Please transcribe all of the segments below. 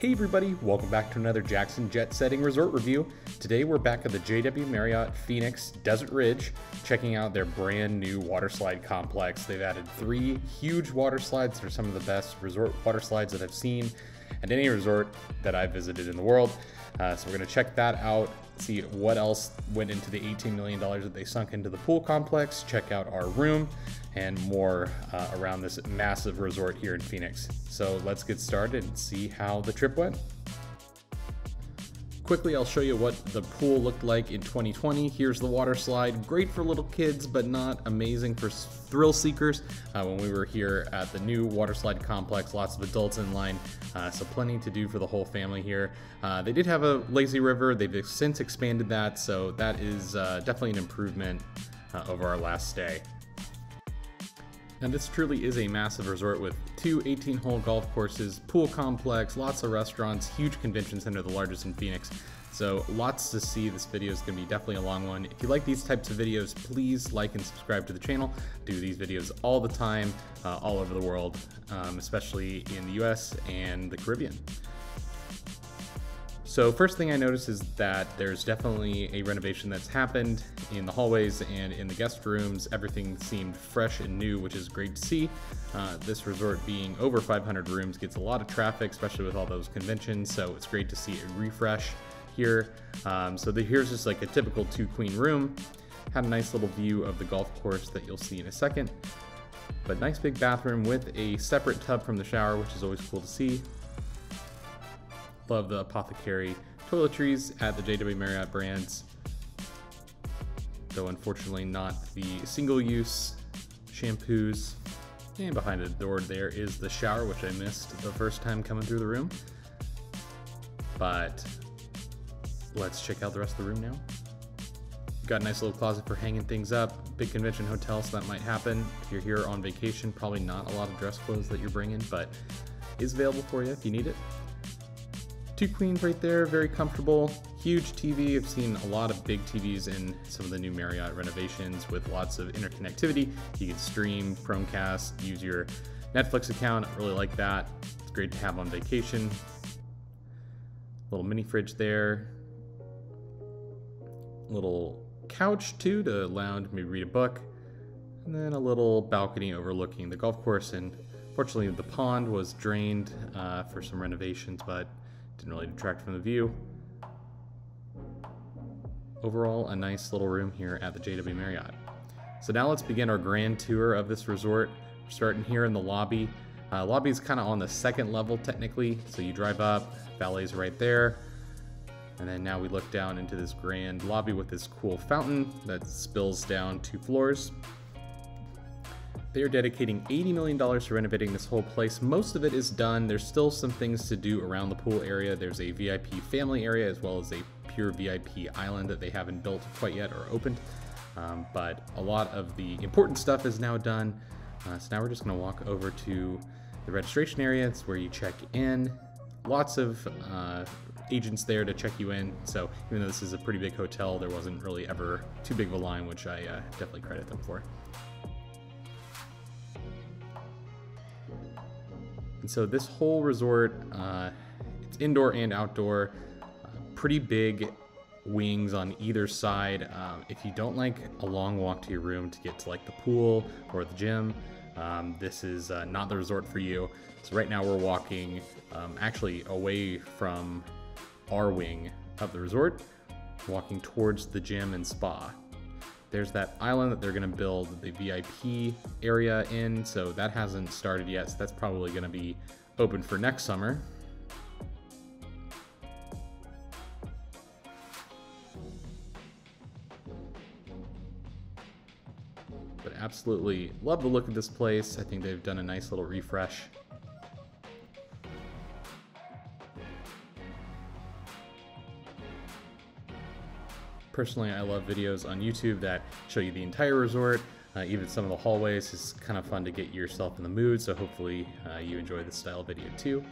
Hey everybody, welcome back to another Jackson Jetsetting Resort review. Today we're back at the JW Marriott Phoenix Desert Ridge, checking out their brand new water slide complex. They've added three huge water slides. They're some of the best resort water slides that I've seen at any resort that I've visited in the world. Uh, so we're gonna check that out, see what else went into the $18 million that they sunk into the pool complex, check out our room, and more uh, around this massive resort here in Phoenix. So let's get started and see how the trip went. Quickly, I'll show you what the pool looked like in 2020. Here's the water slide. Great for little kids, but not amazing for thrill seekers. Uh, when we were here at the new water slide complex, lots of adults in line, uh, so plenty to do for the whole family here. Uh, they did have a lazy river. They've since expanded that, so that is uh, definitely an improvement uh, over our last stay. And this truly is a massive resort with two 18 hole golf courses, pool complex, lots of restaurants, huge convention center, the largest in Phoenix. So lots to see. This video is going to be definitely a long one. If you like these types of videos, please like and subscribe to the channel. Do these videos all the time, uh, all over the world, um, especially in the US and the Caribbean. So first thing I noticed is that there's definitely a renovation that's happened in the hallways and in the guest rooms. Everything seemed fresh and new, which is great to see. Uh, this resort being over 500 rooms gets a lot of traffic, especially with all those conventions. So it's great to see a refresh here. Um, so the, here's just like a typical two queen room. Had a nice little view of the golf course that you'll see in a second. But nice big bathroom with a separate tub from the shower, which is always cool to see. Love the Apothecary toiletries at the JW Marriott brands. Though unfortunately not the single-use shampoos. And behind the door there is the shower, which I missed the first time coming through the room. But let's check out the rest of the room now. Got a nice little closet for hanging things up. Big convention hotel, so that might happen. If you're here on vacation, probably not a lot of dress clothes that you're bringing, but is available for you if you need it. Two queens right there, very comfortable. Huge TV. I've seen a lot of big TVs in some of the new Marriott renovations with lots of interconnectivity. You can stream, Chromecast, use your Netflix account. I really like that. It's great to have on vacation. Little mini fridge there. Little couch too to lounge, maybe read a book. And then a little balcony overlooking the golf course. And fortunately, the pond was drained uh, for some renovations, but didn't really detract from the view. Overall, a nice little room here at the JW Marriott. So now let's begin our grand tour of this resort. We're starting here in the lobby. Uh, lobby is kind of on the second level technically, so you drive up, valet's right there. And then now we look down into this grand lobby with this cool fountain that spills down two floors. They are dedicating $80 million to renovating this whole place. Most of it is done. There's still some things to do around the pool area. There's a VIP family area as well as a pure VIP island that they haven't built quite yet or opened. Um, but a lot of the important stuff is now done. Uh, so now we're just gonna walk over to the registration area. It's where you check in. Lots of uh, agents there to check you in. So even though this is a pretty big hotel, there wasn't really ever too big of a line, which I uh, definitely credit them for. And so this whole resort, uh, it's indoor and outdoor, uh, pretty big wings on either side. Um, if you don't like a long walk to your room to get to like the pool or the gym, um, this is uh, not the resort for you. So right now we're walking um, actually away from our wing of the resort, walking towards the gym and spa. There's that island that they're gonna build the VIP area in, so that hasn't started yet, so that's probably gonna be open for next summer. But absolutely love the look of this place. I think they've done a nice little refresh. Personally, I love videos on YouTube that show you the entire resort, uh, even some of the hallways. It's kind of fun to get yourself in the mood, so hopefully uh, you enjoy this style video too.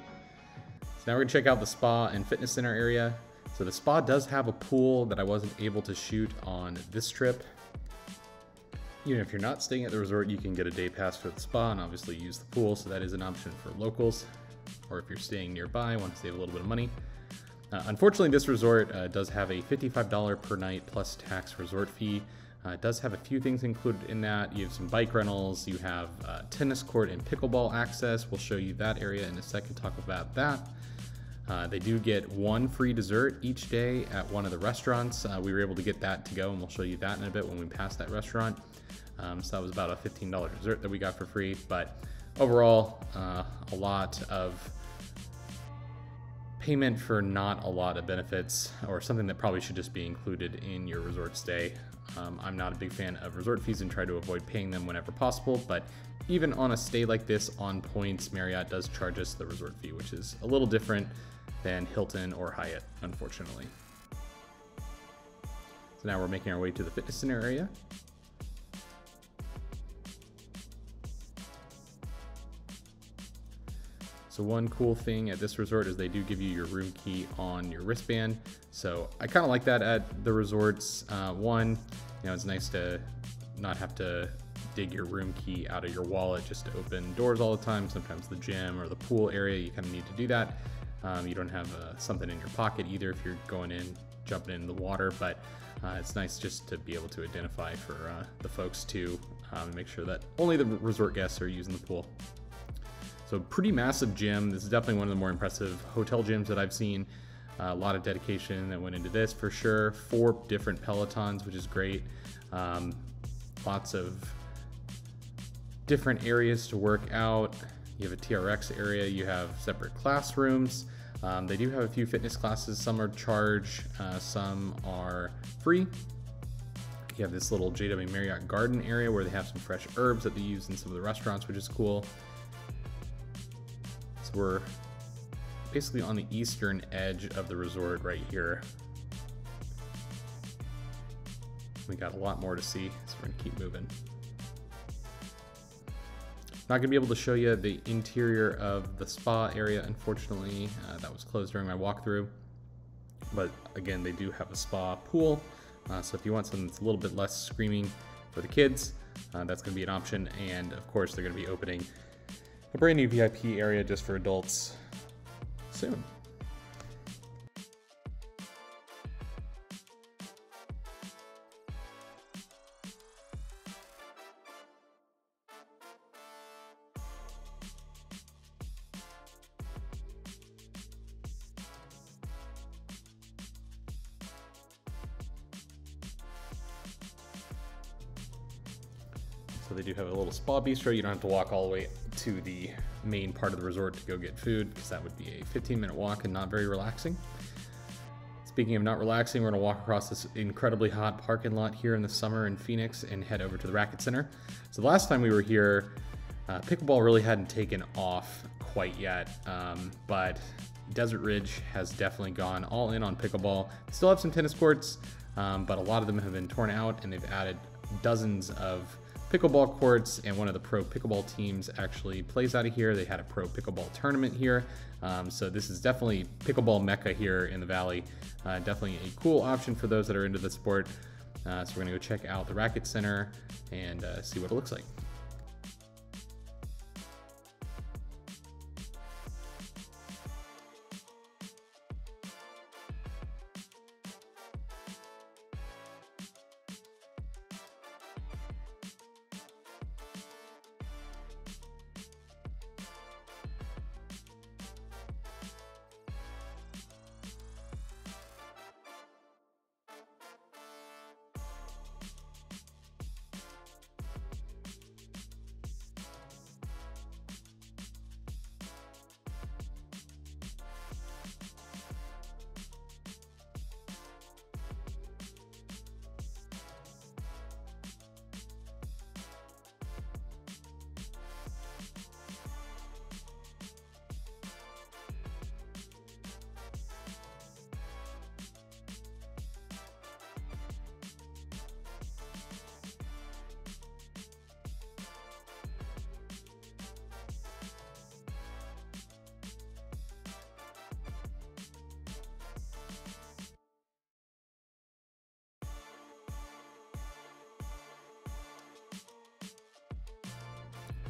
So now we're gonna check out the spa and fitness center area. So the spa does have a pool that I wasn't able to shoot on this trip. Even if you're not staying at the resort, you can get a day pass for the spa and obviously use the pool, so that is an option for locals. or if you're staying nearby, want to save a little bit of money. Uh, unfortunately, this resort uh, does have a $55 per night plus tax resort fee. Uh, it does have a few things included in that. You have some bike rentals, you have uh, tennis court and pickleball access. We'll show you that area in a second, talk about that. Uh, they do get one free dessert each day at one of the restaurants. Uh, we were able to get that to go, and we'll show you that in a bit when we pass that restaurant. Um, so that was about a $15 dessert that we got for free. But overall, a lot of payment for not a lot of benefits, or something that probably should just be included in your resort stay. Um, I'm not a big fan of resort fees and try to avoid paying them whenever possible, but even on a stay like this on points, Marriott does charge us the resort fee, which is a little different than Hilton or Hyatt, unfortunately. So now we're making our way to the fitness center area. So one cool thing at this resort is they do give you your room key on your wristband. So I kind of like that at the resorts. Uh, one, you know, it's nice to not have to dig your room key out of your wallet just to open doors all the time. Sometimes the gym or the pool area, you kind of need to do that. Um, you don't have uh, something in your pocket either if you're going in, jumping in the water, but uh, it's nice just to be able to identify for uh, the folks to um, make sure that only the resort guests are using the pool. So pretty massive gym. This is definitely one of the more impressive hotel gyms that I've seen. Uh, a lot of dedication that went into this for sure. Four different Pelotons, which is great. Um, lots of different areas to work out. You have a TRX area, you have separate classrooms. Um, they do have a few fitness classes. Some are charge, uh, some are free. You have this little JW Marriott garden area where they have some fresh herbs that they use in some of the restaurants, which is cool. We're basically on the eastern edge of the resort right here. We got a lot more to see, so we're gonna keep moving. Not gonna be able to show you the interior of the spa area, unfortunately. Uh, that was closed during my walkthrough. But again, they do have a spa pool. Uh, so if you want something that's a little bit less screaming for the kids, uh, that's gonna be an option. And of course, they're gonna be opening a brand new VIP area just for adults soon. So they do have a little spa bistro. You don't have to walk all the way to the main part of the resort to go get food because that would be a 15 minute walk and not very relaxing. Speaking of not relaxing, we're gonna walk across this incredibly hot parking lot here in the summer in Phoenix and head over to the Racket Center. So the last time we were here, uh, pickleball really hadn't taken off quite yet, um, but Desert Ridge has definitely gone all in on pickleball. Still have some tennis courts, um, but a lot of them have been torn out and they've added dozens of pickleball courts, and one of the pro pickleball teams actually plays out of here. They had a pro pickleball tournament here. Um, so this is definitely pickleball mecca here in the Valley. Uh, definitely a cool option for those that are into the sport. Uh, so we're gonna go check out the racket Center and uh, see what it looks like.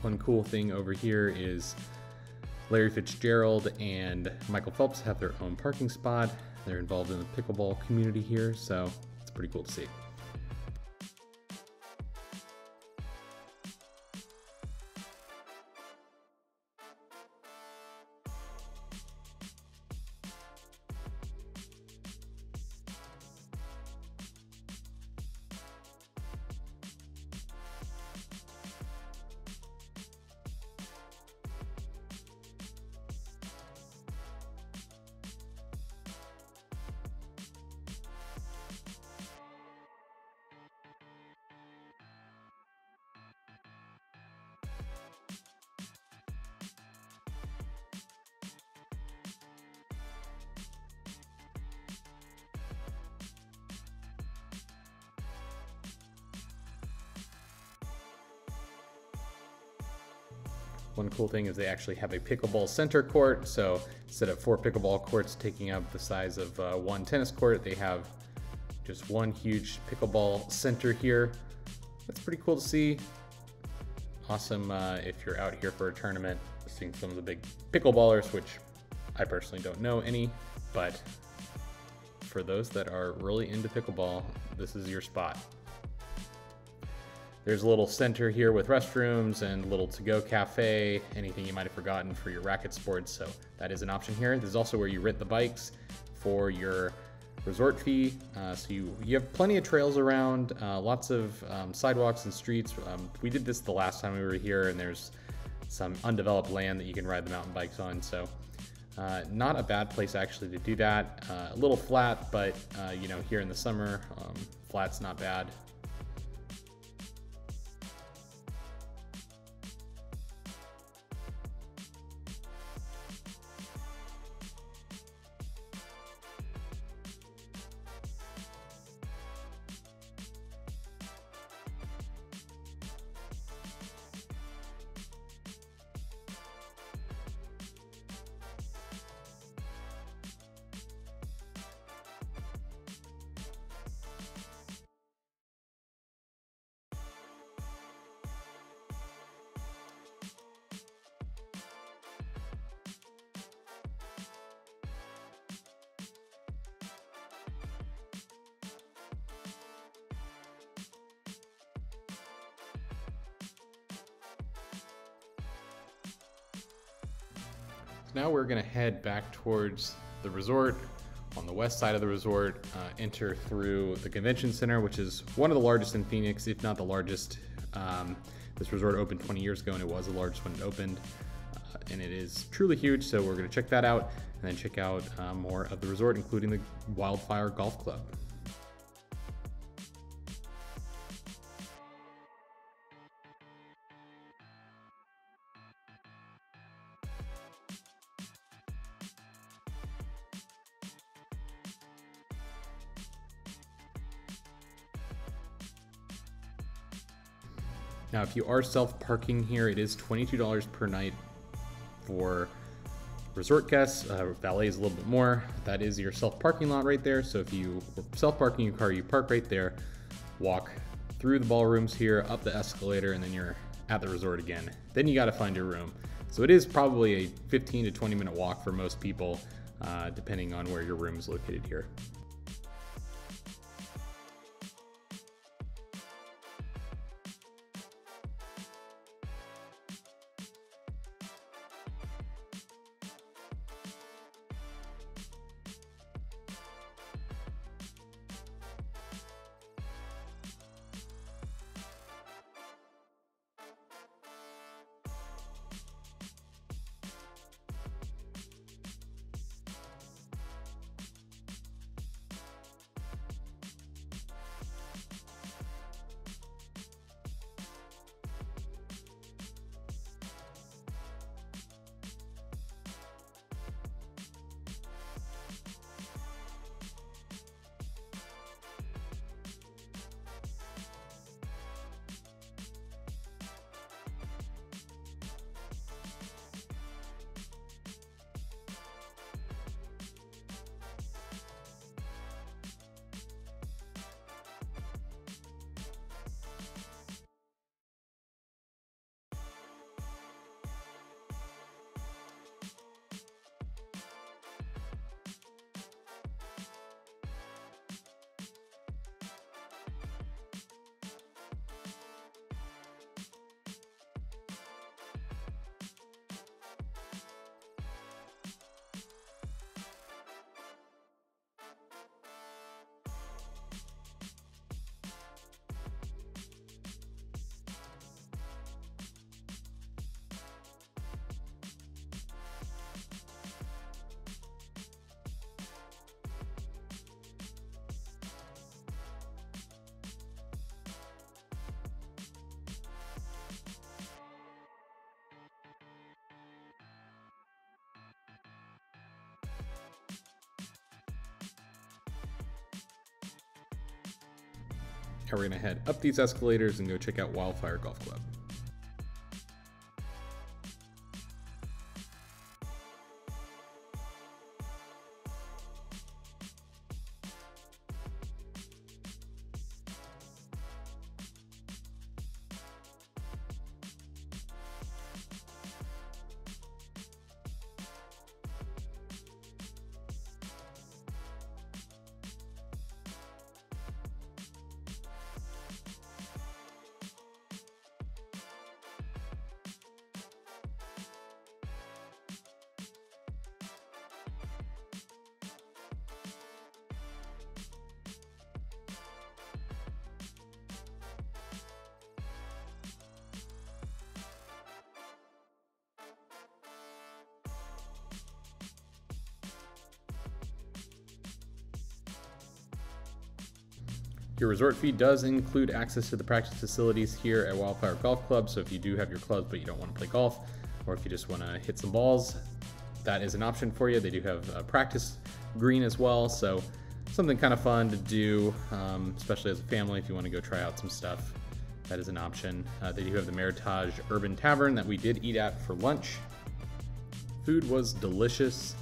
One cool thing over here is Larry Fitzgerald and Michael Phelps have their own parking spot. They're involved in the pickleball community here, so it's pretty cool to see. One cool thing is they actually have a pickleball center court. So instead of four pickleball courts taking up the size of uh, one tennis court, they have just one huge pickleball center here. That's pretty cool to see. Awesome uh, if you're out here for a tournament, seeing some of the big pickleballers, which I personally don't know any, but for those that are really into pickleball, this is your spot. There's a little center here with restrooms and a little to-go cafe, anything you might have forgotten for your racket sports. So that is an option here. This is also where you rent the bikes for your resort fee. Uh, so you, you have plenty of trails around, uh, lots of um, sidewalks and streets. Um, we did this the last time we were here and there's some undeveloped land that you can ride the mountain bikes on. So uh, not a bad place actually to do that. Uh, a little flat, but uh, you know, here in the summer, um, flat's not bad. Now we're gonna head back towards the resort on the west side of the resort, uh, enter through the convention center, which is one of the largest in Phoenix, if not the largest. Um, this resort opened 20 years ago and it was the largest when it opened. Uh, and it is truly huge, so we're gonna check that out and then check out uh, more of the resort, including the Wildfire Golf Club. Now, if you are self-parking here, it is $22 per night for resort guests. Uh, valet is a little bit more. That is your self-parking lot right there. So if you self-parking your car, you park right there, walk through the ballrooms here, up the escalator, and then you're at the resort again. Then you got to find your room. So it is probably a 15 to 20 minute walk for most people, uh, depending on where your room is located here. Now we're gonna head up these escalators and go check out Wildfire Golf Club. Your resort fee does include access to the practice facilities here at Wildfire Golf Club. So if you do have your clubs but you don't want to play golf, or if you just want to hit some balls, that is an option for you. They do have a practice green as well. So something kind of fun to do, um, especially as a family if you want to go try out some stuff. That is an option. Uh, they do have the Meritage Urban Tavern that we did eat at for lunch. Food was delicious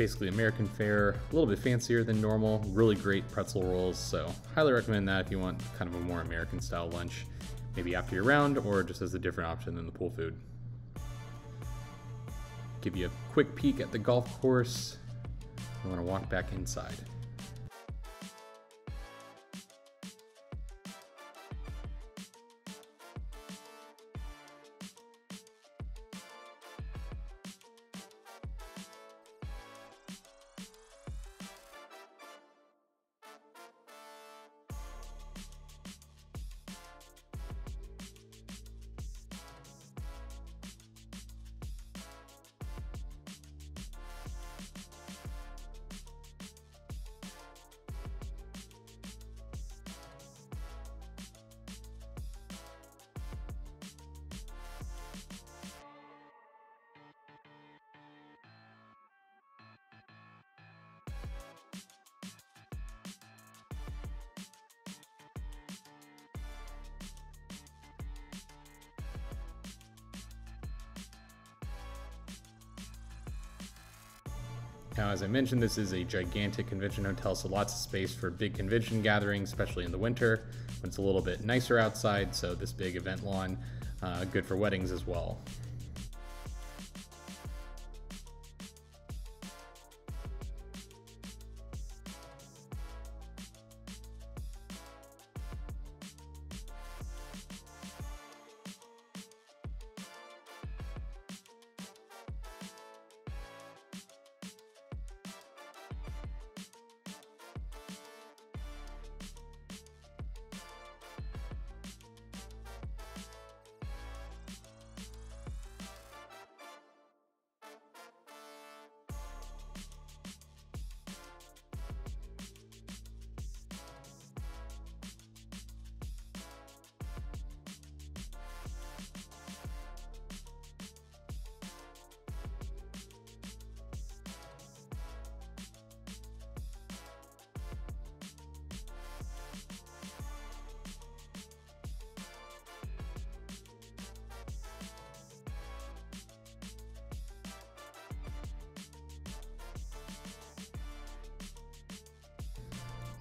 basically American fare, a little bit fancier than normal, really great pretzel rolls, so highly recommend that if you want kind of a more American style lunch, maybe after your round or just as a different option than the pool food. Give you a quick peek at the golf course. I want to walk back inside. Now, as I mentioned, this is a gigantic convention hotel, so lots of space for big convention gatherings, especially in the winter when it's a little bit nicer outside. So, this big event lawn, uh, good for weddings as well.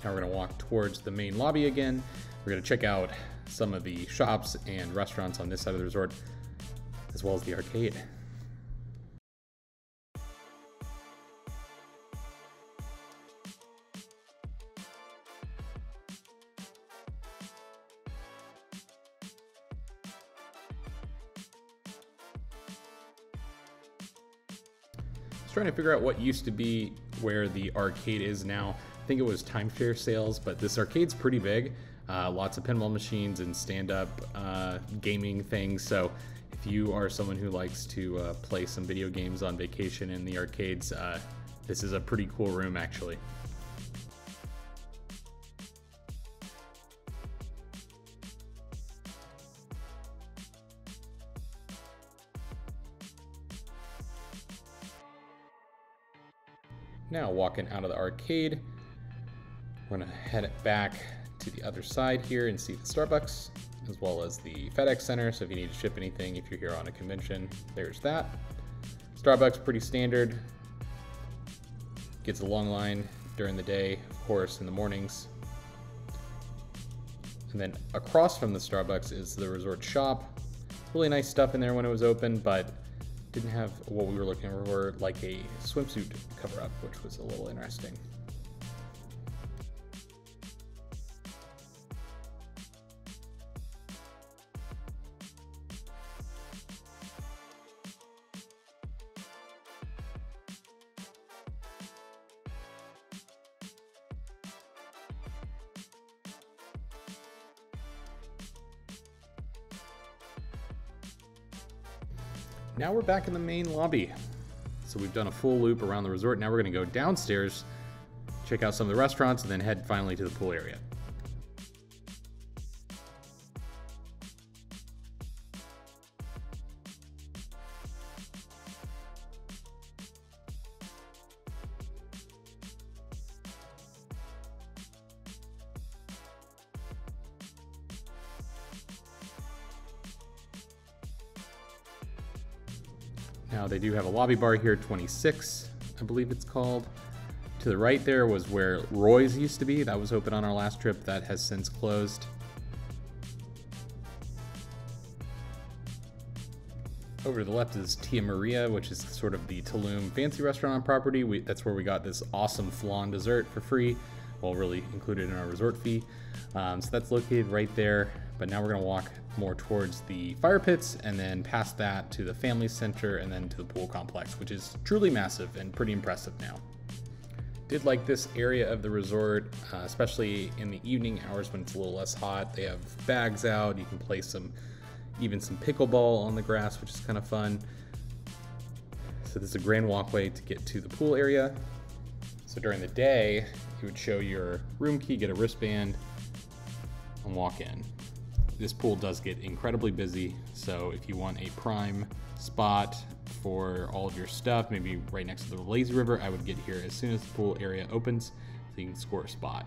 Now we're gonna walk towards the main lobby again. We're gonna check out some of the shops and restaurants on this side of the resort, as well as the arcade. trying to figure out what used to be where the arcade is now. Think it was timeshare sales, but this arcade's pretty big. Uh, lots of pinball machines and stand-up uh, gaming things. So if you are someone who likes to uh, play some video games on vacation in the arcades, uh, this is a pretty cool room actually. Now walking out of the arcade, we're gonna head it back to the other side here and see the Starbucks as well as the FedEx Center. So if you need to ship anything, if you're here on a convention, there's that. Starbucks, pretty standard. Gets a long line during the day, of course, in the mornings. And then across from the Starbucks is the resort shop. Really nice stuff in there when it was open, but didn't have what we were looking for, like a swimsuit cover up, which was a little interesting. Now we're back in the main lobby. So we've done a full loop around the resort. Now we're gonna go downstairs, check out some of the restaurants, and then head finally to the pool area. They do have a lobby bar here, 26, I believe it's called. To the right there was where Roy's used to be. That was open on our last trip. That has since closed. Over to the left is Tia Maria, which is sort of the Tulum fancy restaurant on property. We, that's where we got this awesome flan dessert for free, well, really included in our resort fee. Um, so that's located right there. But now we're gonna walk more towards the fire pits and then past that to the family center and then to the pool complex, which is truly massive and pretty impressive now. Did like this area of the resort, uh, especially in the evening hours when it's a little less hot. They have bags out, you can play some, even some pickleball on the grass, which is kind of fun. So there's a grand walkway to get to the pool area. So during the day, you would show your room key, get a wristband, and walk in this pool does get incredibly busy. So if you want a prime spot for all of your stuff, maybe right next to the lazy river, I would get here as soon as the pool area opens so you can score a spot.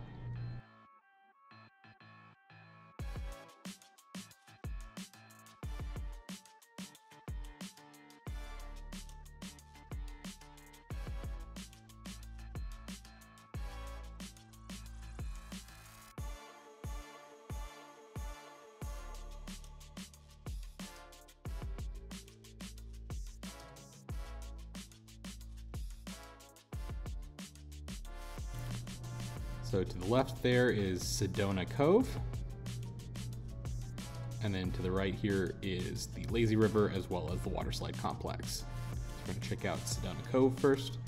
So to the left there is Sedona Cove. And then to the right here is the Lazy River as well as the Waterslide Complex. So we're gonna check out Sedona Cove first.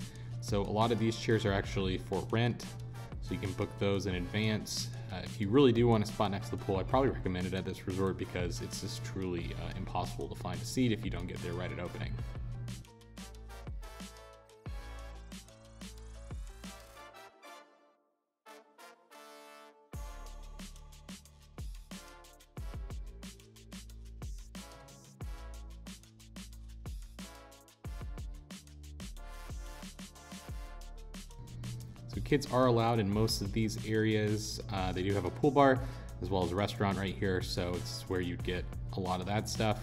So a lot of these chairs are actually for rent, so you can book those in advance. Uh, if you really do want a spot next to the pool, I probably recommend it at this resort because it's just truly uh, impossible to find a seat if you don't get there right at opening. Kids are allowed in most of these areas. Uh, they do have a pool bar as well as a restaurant right here, so it's where you'd get a lot of that stuff.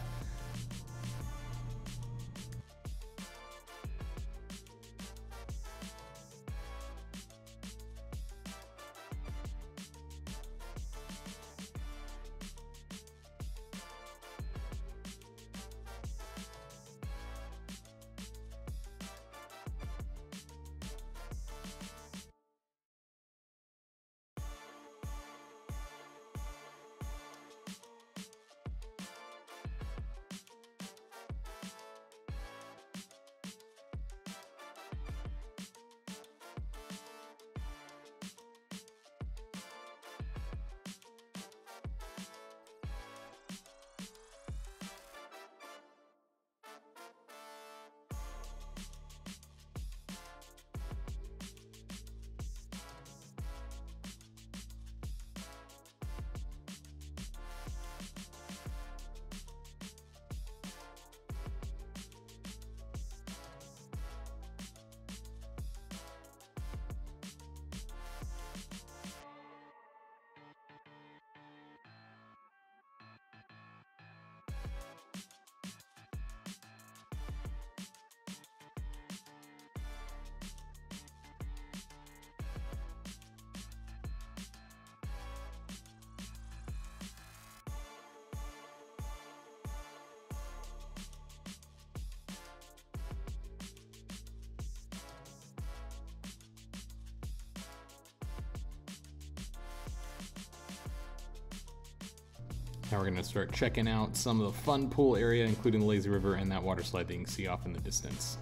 Now we're gonna start checking out some of the fun pool area, including the lazy river and that water slide that you can see off in the distance.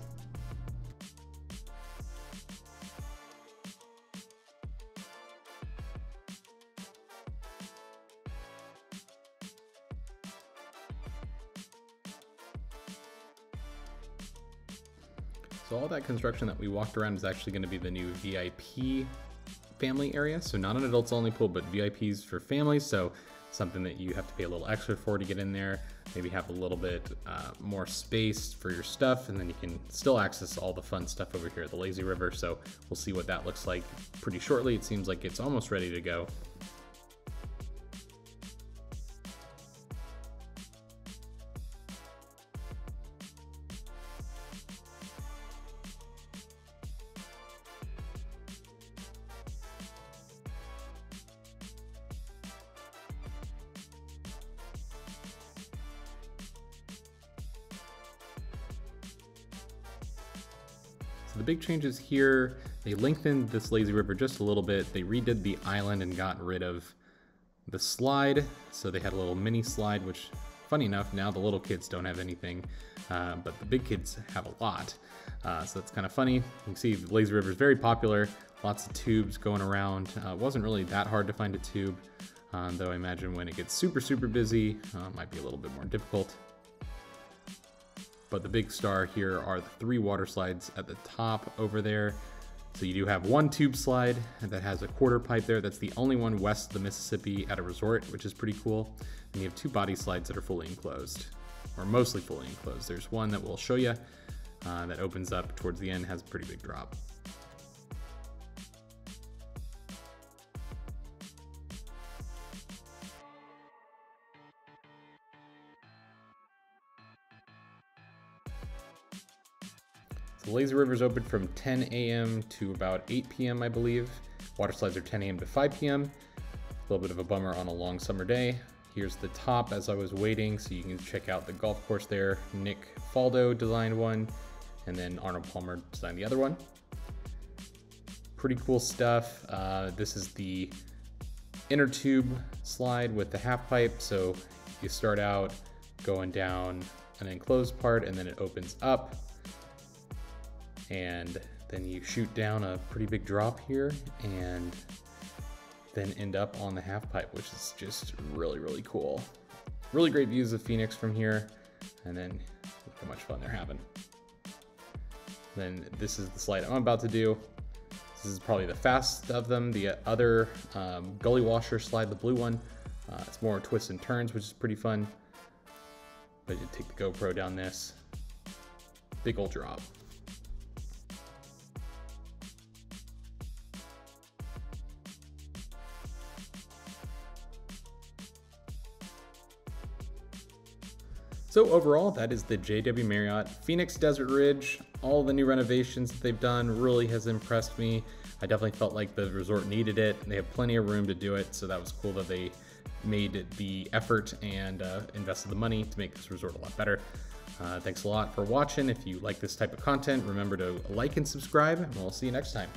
So all that construction that we walked around is actually going to be the new VIP family area. So not an adults only pool, but VIPs for families. So something that you have to pay a little extra for to get in there. Maybe have a little bit uh, more space for your stuff, and then you can still access all the fun stuff over here at the Lazy River. So we'll see what that looks like pretty shortly. It seems like it's almost ready to go. Changes here, they lengthened this lazy river just a little bit. They redid the island and got rid of the slide. So they had a little mini slide, which funny enough, now the little kids don't have anything, uh, but the big kids have a lot. Uh, so that's kind of funny. You can see the lazy river is very popular. Lots of tubes going around. Uh, it wasn't really that hard to find a tube, um, though I imagine when it gets super, super busy, uh, might be a little bit more difficult. But the big star here are the three water slides at the top over there. So you do have one tube slide that has a quarter pipe there. That's the only one west of the Mississippi at a resort, which is pretty cool. And you have two body slides that are fully enclosed, or mostly fully enclosed. There's one that we'll show you uh, that opens up towards the end, has a pretty big drop. The Lazy River is open from 10 a.m. to about 8 p.m., I believe. Water slides are 10 a.m. to 5 p.m. A little bit of a bummer on a long summer day. Here's the top as I was waiting, so you can check out the golf course there. Nick Faldo designed one, and then Arnold Palmer designed the other one. Pretty cool stuff. Uh, this is the inner tube slide with the half pipe. So you start out going down an enclosed part, and then it opens up and then you shoot down a pretty big drop here and then end up on the half pipe, which is just really, really cool. Really great views of Phoenix from here, and then look how much fun they're having. Then this is the slide I'm about to do. This is probably the fastest of them. The other um, gully washer slide, the blue one, uh, it's more twists and turns, which is pretty fun. But you take the GoPro down this, big old drop. So overall, that is the JW Marriott Phoenix Desert Ridge. All the new renovations that they've done really has impressed me. I definitely felt like the resort needed it. They have plenty of room to do it, so that was cool that they made the effort and uh, invested the money to make this resort a lot better. Uh, thanks a lot for watching. If you like this type of content, remember to like and subscribe, and we'll see you next time.